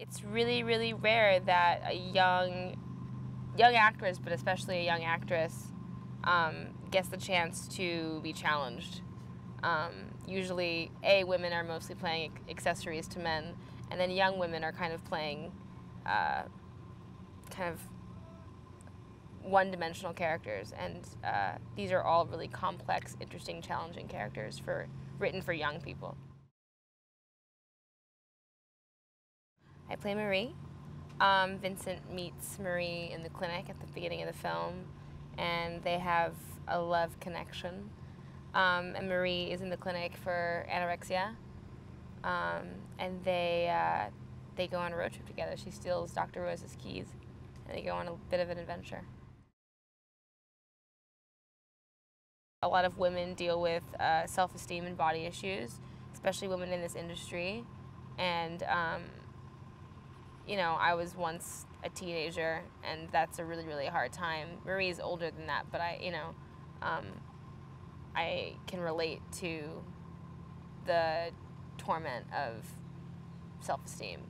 It's really, really rare that a young, young actress, but especially a young actress, um, gets the chance to be challenged. Um, usually, A, women are mostly playing accessories to men, and then young women are kind of playing uh, kind of one-dimensional characters, and uh, these are all really complex, interesting, challenging characters for written for young people. I play Marie. Um, Vincent meets Marie in the clinic at the beginning of the film, and they have a love connection. Um, and Marie is in the clinic for anorexia, um, and they uh, they go on a road trip together. She steals Dr. Rose's keys, and they go on a bit of an adventure. A lot of women deal with uh, self-esteem and body issues, especially women in this industry, and um, you know, I was once a teenager, and that's a really, really hard time. Marie's older than that, but I, you know, um, I can relate to the torment of self esteem.